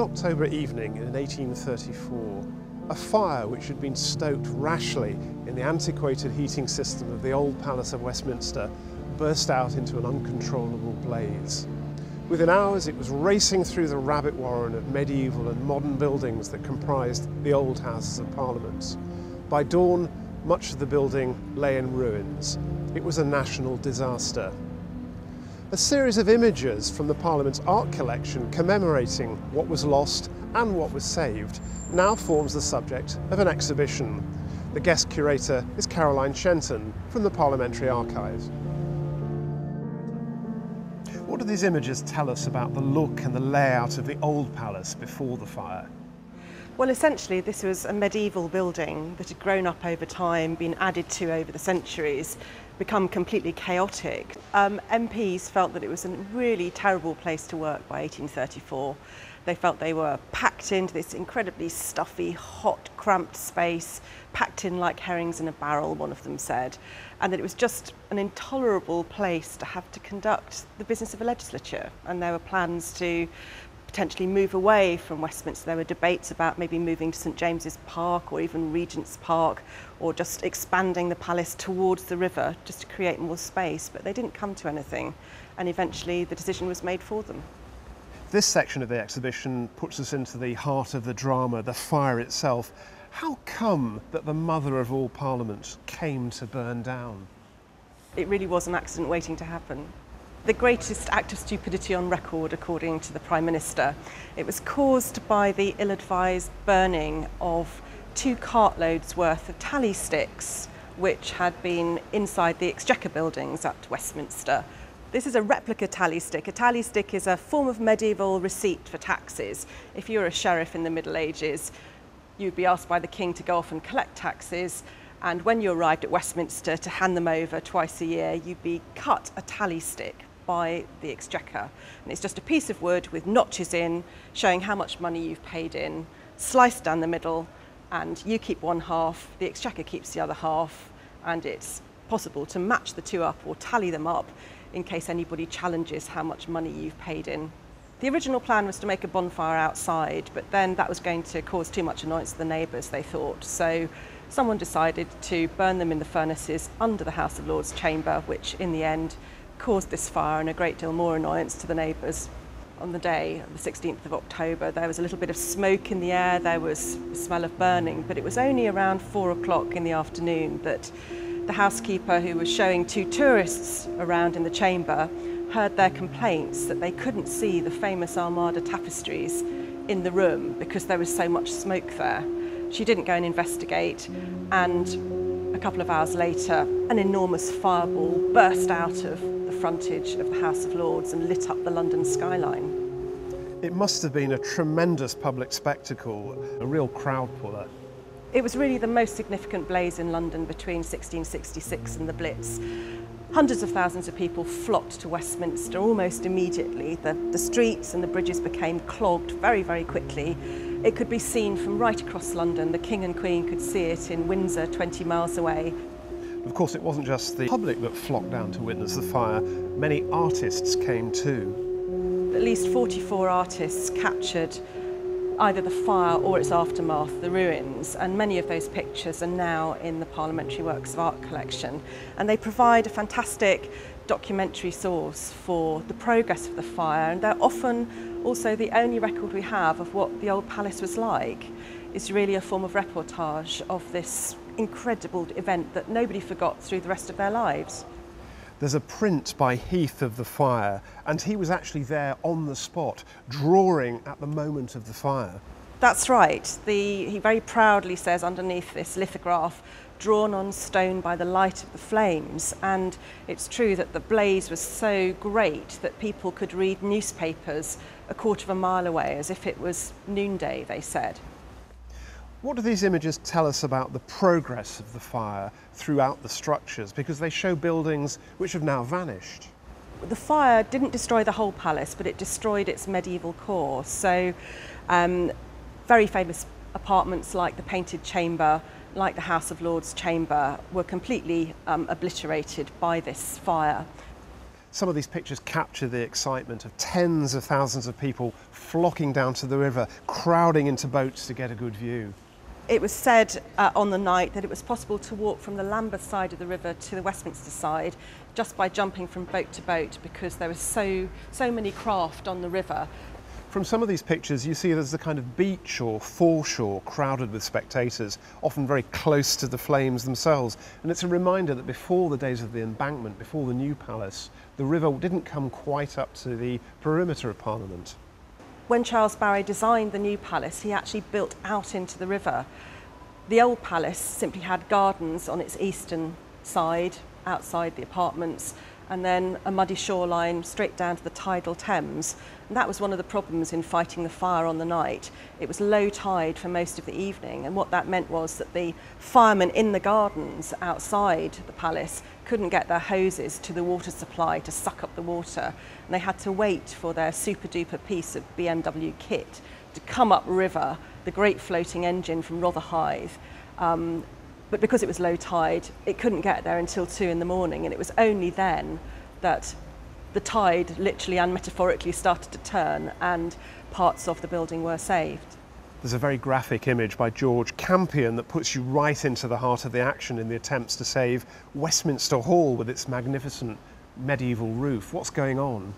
one October evening in 1834, a fire which had been stoked rashly in the antiquated heating system of the old Palace of Westminster burst out into an uncontrollable blaze. Within hours, it was racing through the rabbit warren of medieval and modern buildings that comprised the old Houses of Parliament. By dawn, much of the building lay in ruins. It was a national disaster. A series of images from the Parliament's art collection commemorating what was lost and what was saved now forms the subject of an exhibition. The guest curator is Caroline Shenton from the Parliamentary Archives. What do these images tell us about the look and the layout of the old palace before the fire? Well, essentially, this was a medieval building that had grown up over time, been added to over the centuries, become completely chaotic. Um, MPs felt that it was a really terrible place to work by 1834. They felt they were packed into this incredibly stuffy, hot, cramped space, packed in like herrings in a barrel, one of them said, and that it was just an intolerable place to have to conduct the business of a legislature. And there were plans to potentially move away from Westminster. There were debates about maybe moving to St James's Park or even Regent's Park or just expanding the palace towards the river just to create more space, but they didn't come to anything and eventually the decision was made for them. This section of the exhibition puts us into the heart of the drama, the fire itself. How come that the mother of all parliaments came to burn down? It really was an accident waiting to happen. The greatest act of stupidity on record, according to the Prime Minister. It was caused by the ill advised burning of two cartloads worth of tally sticks, which had been inside the Exchequer buildings at Westminster this is a replica tally stick. A tally stick is a form of medieval receipt for taxes. If you were a sheriff in the Middle Ages, you'd be asked by the king to go off and collect taxes, and when you arrived at Westminster to hand them over twice a year, you'd be cut a tally stick by the Exchequer. And it's just a piece of wood with notches in, showing how much money you've paid in, sliced down the middle, and you keep one half, the Exchequer keeps the other half, and it's possible to match the two up or tally them up in case anybody challenges how much money you've paid in. The original plan was to make a bonfire outside, but then that was going to cause too much annoyance to the neighbours, they thought. So someone decided to burn them in the furnaces under the House of Lords chamber, which in the end caused this fire and a great deal more annoyance to the neighbours. On the day, the 16th of October, there was a little bit of smoke in the air, there was a smell of burning, but it was only around four o'clock in the afternoon that the housekeeper who was showing two tourists around in the chamber heard their complaints that they couldn't see the famous Armada tapestries in the room because there was so much smoke there. She didn't go and investigate and couple of hours later an enormous fireball burst out of the frontage of the House of Lords and lit up the London skyline. It must have been a tremendous public spectacle, a real crowd puller. It was really the most significant blaze in London between 1666 and the Blitz. Hundreds of thousands of people flocked to Westminster almost immediately. The, the streets and the bridges became clogged very, very quickly. It could be seen from right across London. The King and Queen could see it in Windsor, 20 miles away. Of course, it wasn't just the public that flocked down to witness the fire. Many artists came too. At least 44 artists captured either the fire or its aftermath, the ruins, and many of those pictures are now in the Parliamentary Works of Art collection. And they provide a fantastic documentary source for the progress of the fire, and they're often also the only record we have of what the old palace was like. It's really a form of reportage of this incredible event that nobody forgot through the rest of their lives. There's a print by Heath of the fire, and he was actually there on the spot, drawing at the moment of the fire. That's right. The, he very proudly says underneath this lithograph, drawn on stone by the light of the flames. And it's true that the blaze was so great that people could read newspapers a quarter of a mile away as if it was noonday, they said. What do these images tell us about the progress of the fire throughout the structures? Because they show buildings which have now vanished. The fire didn't destroy the whole palace, but it destroyed its medieval core. So, um, very famous apartments like the Painted Chamber, like the House of Lords Chamber, were completely um, obliterated by this fire. Some of these pictures capture the excitement of tens of thousands of people flocking down to the river, crowding into boats to get a good view. It was said uh, on the night that it was possible to walk from the Lambeth side of the river to the Westminster side just by jumping from boat to boat because there were so, so many craft on the river. From some of these pictures, you see there's the kind of beach or foreshore crowded with spectators, often very close to the flames themselves. And it's a reminder that before the days of the embankment, before the new palace, the river didn't come quite up to the perimeter of Parliament when Charles Barry designed the new palace, he actually built out into the river. The old palace simply had gardens on its eastern side, outside the apartments, and then a muddy shoreline straight down to the tidal Thames. And that was one of the problems in fighting the fire on the night. It was low tide for most of the evening, and what that meant was that the firemen in the gardens outside the palace couldn't get their hoses to the water supply to suck up the water, and they had to wait for their super duper piece of BMW kit to come up river, the great floating engine from Rotherhithe. Um, but because it was low tide, it couldn't get there until two in the morning, and it was only then that the tide literally and metaphorically started to turn and parts of the building were saved. There's a very graphic image by George Campion that puts you right into the heart of the action in the attempts to save Westminster Hall with its magnificent medieval roof. What's going on?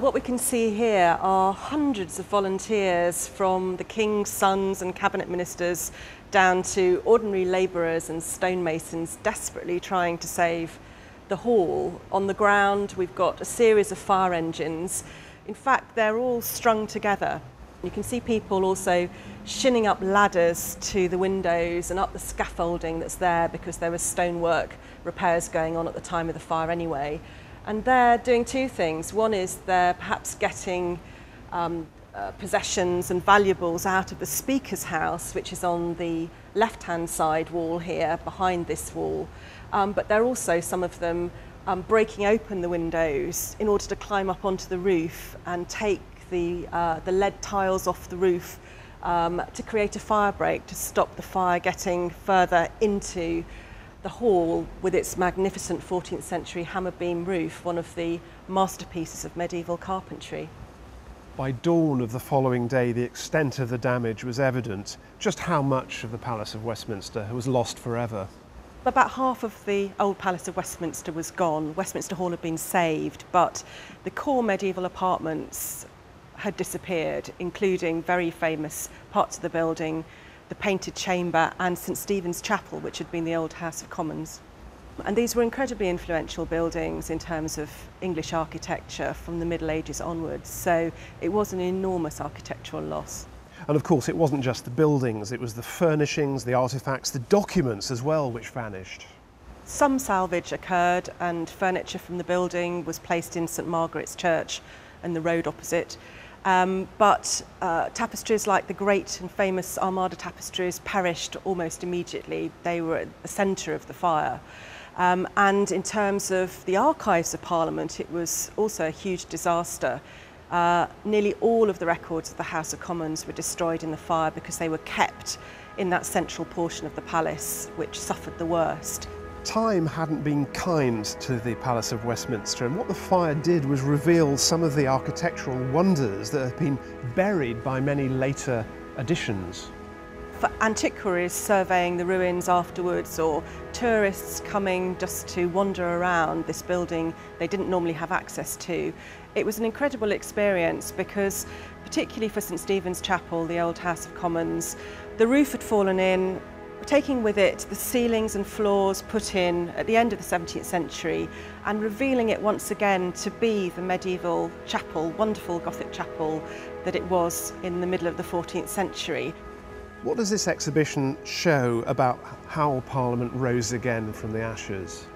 What we can see here are hundreds of volunteers from the King's sons and cabinet ministers down to ordinary labourers and stonemasons desperately trying to save the hall. On the ground we've got a series of fire engines. In fact they're all strung together. You can see people also shinning up ladders to the windows and up the scaffolding that's there because there was stonework repairs going on at the time of the fire anyway. And they're doing two things. One is they're perhaps getting um, uh, possessions and valuables out of the speaker's house, which is on the left-hand side wall here, behind this wall. Um, but they're also, some of them, um, breaking open the windows in order to climb up onto the roof and take the, uh, the lead tiles off the roof um, to create a fire break to stop the fire getting further into the hall with its magnificent 14th century hammer beam roof, one of the masterpieces of medieval carpentry. By dawn of the following day, the extent of the damage was evident. Just how much of the Palace of Westminster was lost forever? About half of the old Palace of Westminster was gone. Westminster Hall had been saved, but the core medieval apartments had disappeared, including very famous parts of the building, the Painted Chamber and St Stephen's Chapel, which had been the old House of Commons. And these were incredibly influential buildings in terms of English architecture from the Middle Ages onwards. So it was an enormous architectural loss. And of course, it wasn't just the buildings, it was the furnishings, the artefacts, the documents as well, which vanished. Some salvage occurred, and furniture from the building was placed in St Margaret's Church and the road opposite. Um, but uh, tapestries like the great and famous Armada tapestries perished almost immediately. They were at the centre of the fire. Um, and in terms of the archives of Parliament, it was also a huge disaster. Uh, nearly all of the records of the House of Commons were destroyed in the fire because they were kept in that central portion of the palace, which suffered the worst. Time hadn't been kind to the Palace of Westminster, and what the fire did was reveal some of the architectural wonders that have been buried by many later additions. For antiquaries surveying the ruins afterwards, or tourists coming just to wander around this building they didn't normally have access to, it was an incredible experience because, particularly for St Stephen's Chapel, the old House of Commons, the roof had fallen in taking with it the ceilings and floors put in at the end of the 17th century and revealing it once again to be the medieval chapel, wonderful Gothic chapel that it was in the middle of the 14th century. What does this exhibition show about how Parliament rose again from the ashes?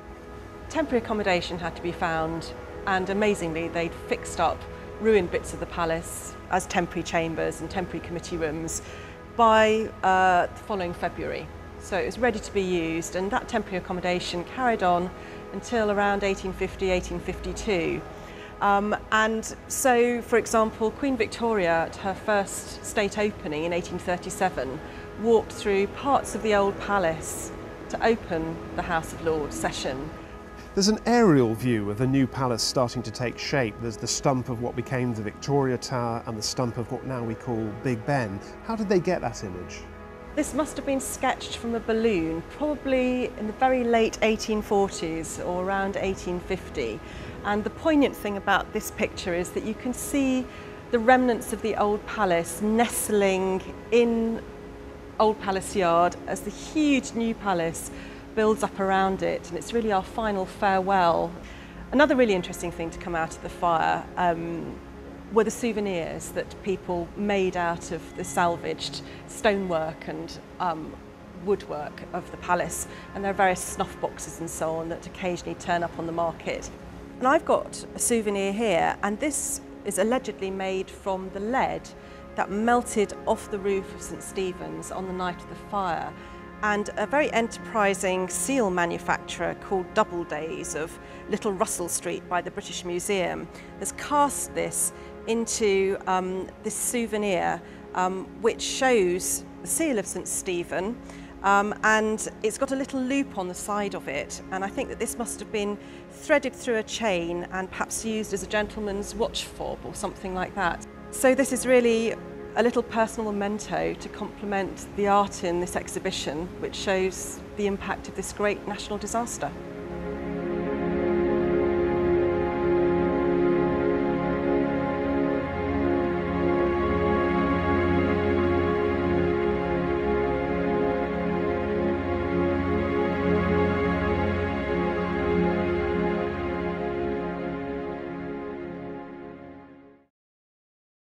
Temporary accommodation had to be found and amazingly they'd fixed up ruined bits of the palace as temporary chambers and temporary committee rooms by uh, the following February. So it was ready to be used and that temporary accommodation carried on until around 1850, 1852. Um, and so, for example, Queen Victoria at her first state opening in 1837 walked through parts of the old palace to open the House of Lords session. There's an aerial view of the new palace starting to take shape. There's the stump of what became the Victoria Tower and the stump of what now we call Big Ben. How did they get that image? This must have been sketched from a balloon, probably in the very late 1840s or around 1850. And the poignant thing about this picture is that you can see the remnants of the old palace nestling in Old Palace Yard as the huge new palace builds up around it and it's really our final farewell. Another really interesting thing to come out of the fire um, were the souvenirs that people made out of the salvaged stonework and um, woodwork of the palace and there are various snuff boxes and so on that occasionally turn up on the market. And I've got a souvenir here and this is allegedly made from the lead that melted off the roof of St Stephen's on the night of the fire and a very enterprising seal manufacturer called Doubledays of Little Russell Street by the British Museum has cast this into um, this souvenir um, which shows the seal of St Stephen um, and it's got a little loop on the side of it and I think that this must have been threaded through a chain and perhaps used as a gentleman's watch fob or something like that. So this is really a little personal memento to complement the art in this exhibition, which shows the impact of this great national disaster.